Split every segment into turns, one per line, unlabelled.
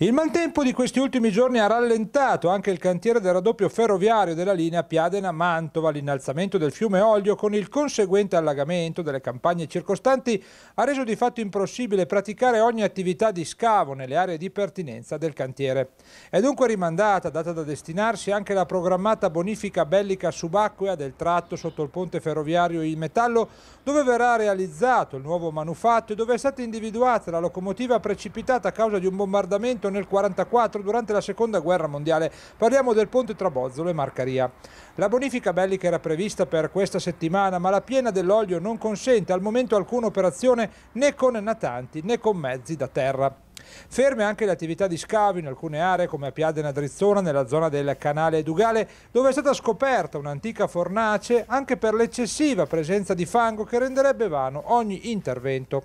Il maltempo di questi ultimi giorni ha rallentato anche il cantiere del raddoppio ferroviario della linea Piadena-Mantova. L'innalzamento del fiume Olio con il conseguente allagamento delle campagne circostanti ha reso di fatto impossibile praticare ogni attività di scavo nelle aree di pertinenza del cantiere. È dunque rimandata, data da destinarsi, anche la programmata bonifica bellica subacquea del tratto sotto il ponte ferroviario Il Metallo, dove verrà realizzato il nuovo manufatto e dove è stata individuata la locomotiva precipitata a causa di un bombardamento nel 1944 durante la seconda guerra mondiale. Parliamo del ponte tra Bozzolo e Marcaria. La bonifica bellica era prevista per questa settimana, ma la piena dell'olio non consente al momento alcuna operazione né con natanti né con mezzi da terra. Ferme anche le attività di scavo in alcune aree come a Piadena Drizzona nella zona del canale Dugale dove è stata scoperta un'antica fornace anche per l'eccessiva presenza di fango che renderebbe vano ogni intervento.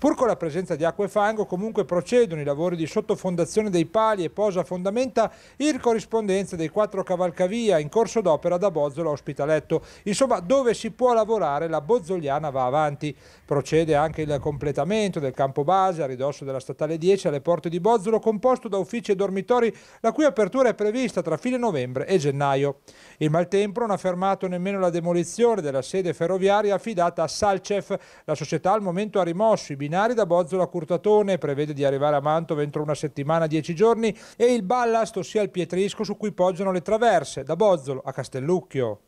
Pur con la presenza di acqua e fango comunque procedono i lavori di sottofondazione dei pali e posa fondamenta in corrispondenza dei quattro cavalcavia in corso d'opera da Bozzolo a Ospitaletto. Insomma dove si può lavorare la bozzoliana va avanti. Procede anche il completamento del campo base a ridosso della statale 10 alle porte di Bozzolo composto da uffici e dormitori la cui apertura è prevista tra fine novembre e gennaio. Il maltempo non ha fermato nemmeno la demolizione della sede ferroviaria affidata a Salcef. La società al momento ha rimosso i binari binari da Bozzolo a Curtatone, prevede di arrivare a Mantova entro una settimana, dieci giorni, e il ballast, ossia il pietrisco su cui poggiano le traverse, da Bozzolo a Castellucchio.